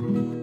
Mm-hmm.